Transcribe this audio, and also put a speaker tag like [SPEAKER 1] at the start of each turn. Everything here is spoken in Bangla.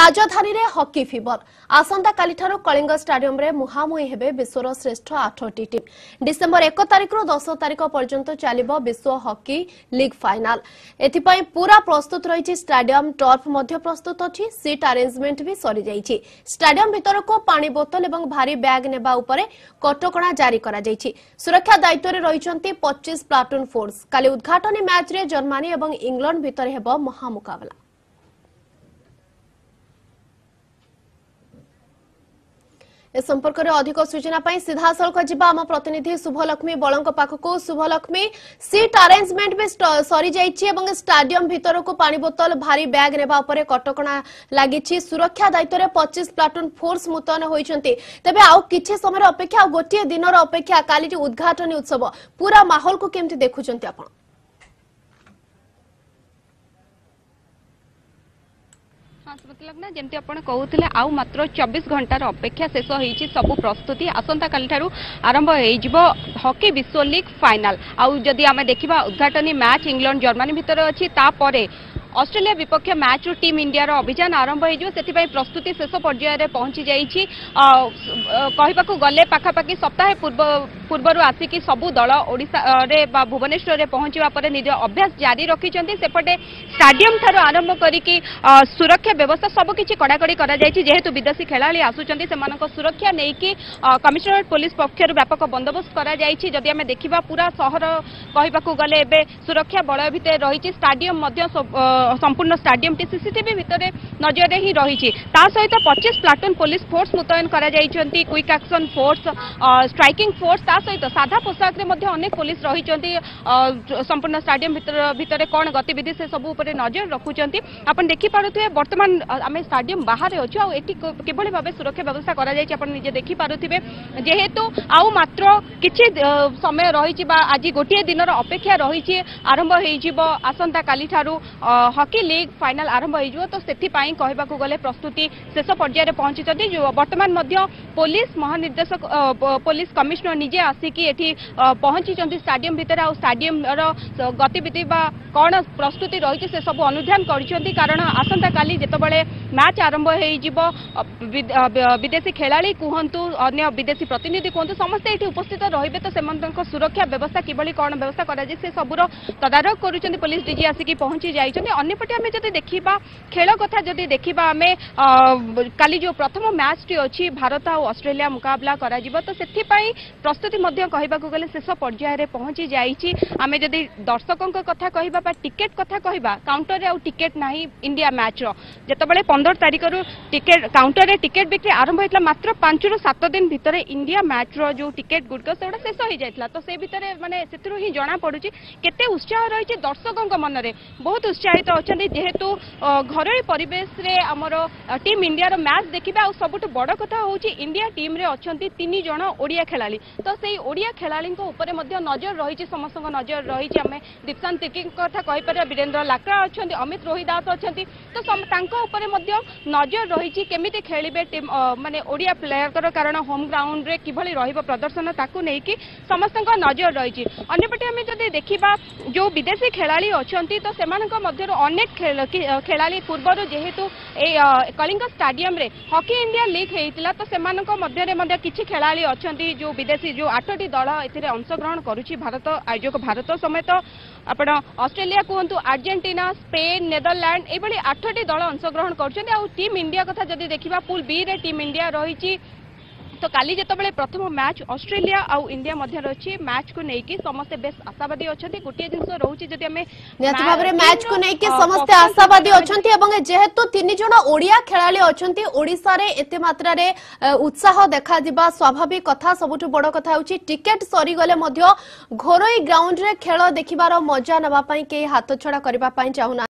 [SPEAKER 1] ରାଜଧାନୀରେ ହକି ଫିଭର ଆସନ୍ତାକାଲିଠାରୁ କଳିଙ୍ଗ ଷ୍ଟାଡିୟମ୍ରେ ମୁହାଁମୁହିଁ ହେବେ ବିଶ୍ୱର ଶ୍ରେଷ୍ଠ ଆଠଟି ଟିମ୍ ଡିସେମ୍ବର ଏକ ତାରିଖରୁ ଦଶ ତାରିଖ ପର୍ଯ୍ୟନ୍ତ ଚାଲିବ ବିଶ୍ୱ ହକି ଲିଗ୍ ଫାଇନାଲ୍ ଏଥିପାଇଁ ପୁରା ପ୍ରସ୍ତୁତ ରହିଛି ଷ୍ଟାଡିୟମ୍ ଟର୍ଫ ମଧ୍ୟ ପ୍ରସ୍ତୁତ ଅଛି ସିଟ୍ ଆରେଞ୍ଜମେଣ୍ଟ ବି ସରିଯାଇଛି ଷ୍ଟାଡିୟମ୍ ଭିତରକୁ ପାଣି ବୋତଲ ଏବଂ ଭାରି ବ୍ୟାଗ୍ ନେବା ଉପରେ କଟକଣା ଜାରି କରାଯାଇଛି ସୁରକ୍ଷା ଦାୟିତ୍ୱରେ ରହିଛନ୍ତି ପଚିଶ ପ୍ଲାଟୁନ୍ ଫୋର୍ସ କାଲି ଉଦ୍ଘାଟନୀ ମ୍ୟାଚ୍ରେ ଜର୍ମାନୀ ଏବଂ ଇଂଲଣ୍ଡ ଭିତରେ ହେବ ମହାମୁକାବଲା ଏ ସମ୍ପର୍କରେ ଅଧିକ ସୂଚନା ପାଇଁ ସିଧାସଳଖ ଯିବା ଆମ ପ୍ରତିନିଧି ଶୁଭଲକ୍ଷ୍ମୀ ବଳଙ୍କ ପାଖକୁ ଶୁଭଲକ୍ଷ୍ମୀ ସିଟ୍ ଆରେଞ୍ଜମେଣ୍ଟ ବି ସରିଯାଇଛି ଏବଂ ଷ୍ଟାଡିୟମ ଭିତରକୁ ପାଣି ବୋତଲ ଭାରି ବ୍ୟାଗ୍ ନେବା ଉପରେ କଟକଣା ଲାଗିଛି ସୁରକ୍ଷା ଦାୟିତ୍ୱରେ ପଚିଶ ପ୍ଲାଟୁନ୍ ଫୋର୍ସ ମୁତୟନ ହୋଇଛନ୍ତି ତେବେ ଆଉ କିଛି ସମୟର ଅପେକ୍ଷା ଆଉ ଗୋଟିଏ ଦିନର ଅପେକ୍ଷା କାଲିଟି ଉଦ୍ଘାଟନୀ ଉତ୍ସବ ପୁରା ମାହୋଲକୁ କେମିତି ଦେଖୁଛନ୍ତି ଆପଣ
[SPEAKER 2] मतलब ना जमी घंटार अपेक्षा शेष हो सब प्रस्तुति आसंता आरंभ हो हॉकी फाइनाल आदि आम देखा उद्घाटनी मैच इंग्लैंड जर्मानी भितर अच्छी ऑस्ट्रेलिया विपक्ष मैच रु टीम इंडिया रो अभियान आरंभ हो प्रस्तुति शेष पर्यायर पहुंची जा कहक गले पखापाखि सप्ताह पूर्व पूर्व आसिक सब दल ओा भुवनेश्वर में पहुंचा पर निज अभ्यास जारी रखिंट सेपटे स्टाडियम ठू आरंभ कर सुरक्षा व्यवस्था सबकि कड़ाक जेहेतु विदेशी खेला आसुचान सुरक्षा नहीं कमिशनरेट पुलिस पक्ष व्यापक बंदोबस्त करी आम देखा पूरा सहर कह गले सुरक्षा बल भितर रही स्टाडियम संपूर्ण स्टाडियम टी सीसीटी भितर नजर ही रही सहित पचीस प्लाटून पुलिस फोर्स मुतयन करुक् आक्शन फोर्स स्ट्राइकिंग फोर्स सहित साधा पोशाक में पुलिस रही संपूर्ण स्टाडियम भितर कौन गतिविधि से सब उपर नजर रखुंत आप देखिपे बर्तमान आम स्टाडियम बाहर अच्छू आठ भाव सुरक्षा व्यवस्था करे देखिपे जेहेतु आउ मात्र कि समय रही आज गोटे दिन अपेक्षा रही आरंभ होसंता का हकी लिग फाइनाल आरंभ हो तो से कह प्रस्तुति शेष पर्यायर पहुंची बर्तमान पुलिस महानिर्देशक पुलिस कमिशनर निजे আসিকি এটি পৌঁছিছেন স্টাডিয়াম ভিতরে আর স্টাডিয়ামর গতিবিধি বা কণ প্রস্তুতি রয়েছে সেসব অনুଧ୍ୟାନ କରିଛନ୍ତି କାରଣ ଆସନ୍ତାକାଲି যেতবে ম্যাচ আরম্ভ হয়ে যাব বিদেশী খেলাড়ি কুহতু অন্য বিদেশী প্রতিনিধি কুহতু সমস্ত এটি উপস্থিত রহবে তো সে সুরক্ষা ব্যবস্থা কিভাবে কম ব্যবস্থা করা যায় সে সবুর তদারখ করছেন পুলিশ ডিজি আসিকি পৌঁছি যাই অন্যপটে আমি যদি দেখা খেল কথা যদি দেখা আমি কালি যে প্রথম ম্যাচটি অছি ভারত অস্ট্রেলিয়া মুকাবলা করা যাব তো সেই প্রস্তুতি কহবাক গেলে শেষ পর্যায়ে পৌঁছি যাই আমি যদি দর্শক কথা কহবা বা টিকেট কথা কহবা কাউন্টরে আউ টিকেট না ইন্ডিয়া ম্যাচর যেত ପନ୍ଦର ତାରିଖରୁ ଟିକେଟ୍ କାଉଣ୍ଟରରେ ଟିକେଟ୍ ବିକ୍ରି ଆରମ୍ଭ ହୋଇଥିଲା ମାତ୍ର ପାଞ୍ଚରୁ ସାତ ଦିନ ଭିତରେ ଇଣ୍ଡିଆ ମ୍ୟାଚ୍ର ଯେଉଁ ଟିକେଟ୍ ଗୁଡ଼ିକ ସେଗୁଡ଼ା ଶେଷ ହୋଇଯାଇଥିଲା ତ ସେ ଭିତରେ ମାନେ ସେଥିରୁ ହିଁ ଜଣାପଡ଼ୁଛି କେତେ ଉତ୍ସାହ ରହିଛି ଦର୍ଶକଙ୍କ ମନରେ ବହୁତ ଉତ୍ସାହିତ ଅଛନ୍ତି ଯେହେତୁ ଘରୋଇ ପରିବେଶରେ ଆମର ଟିମ୍ ଇଣ୍ଡିଆର ମ୍ୟାଚ୍ ଦେଖିବା ଆଉ ସବୁଠୁ ବଡ଼ କଥା ହେଉଛି ଇଣ୍ଡିଆ ଟିମ୍ରେ ଅଛନ୍ତି ତିନି ଜଣ ଓଡ଼ିଆ ଖେଳାଳି ତ ସେଇ ଓଡ଼ିଆ ଖେଳାଳିଙ୍କ ଉପରେ ମଧ୍ୟ ନଜର ରହିଛି ସମସ୍ତଙ୍କ ନଜର ରହିଛି ଆମେ ଦୀପଶାନ୍ତ ତିର୍କୀଙ୍କ କଥା କହିପାରିବା ବୀରେନ୍ଦ୍ର ଲାକ୍ରା ଅଛନ୍ତି ଅମିତ ରୋହିଦାସ ଅଛନ୍ତି ତ ତାଙ୍କ ଉପରେ ମଧ୍ୟ नजर रही केमी खेल मानने ओडिया प्लेयर कारण होम ग्राउंड में किभली रदर्शन ताकू नहीं समस्त नजर रही अंपटे आम जदि देखा जो विदेशी खेला अच्छा तो सेमर अनेक खेला पूर्व जेहेतु Kalinga stadium hockey India league होता तो सेमर कि खेला अच्छा जो विदेशी जो आठटी दल ए अंशग्रहण भारत आयोजक भारत समेत आप अस्ट्रेलिया कहतु आर्जेटिना स्पेन नेदरलैंड यह आठटी दल अंशग्रहण कर କରିଛନ୍ତି ଆଉ ଟିମ୍ ଇଣ୍ଡିଆ କଥା ଯଦି ଦେଖିବା ପୁଲ୍ ବିରେ ଟିମ୍ ଇଣ୍ଡିଆ ରହିଛି তো কালি যেতবে প্রথম ম্যাচ অস্ট্রেলিয়া আউ ইন্ডিয়া মধ্যে রয়েছে ম্যাচ কু নেইকি সমস্ত বেশ আশাবাদী অনেক গোটিয়ে জিনিস রয়েছে যদি আমি
[SPEAKER 1] নিহতি ভাবে ম্যাচ কু নেইকি সমস্ত আশাবাদী অনেক এবং যেহেতু তিন জন ওড়িয়া খেলাড়ি অনেক ওড়িশার এতে মাত্রার উৎসাহ দেখা যা স্বাভাবিক কথা সবুঠ বড় কথা হচ্ছে টিকেট সরিগলে ঘরোই গ্রাউন্ডে খেল দেখিবার মজা নেওয়া কে হাতছড়া করা চাহু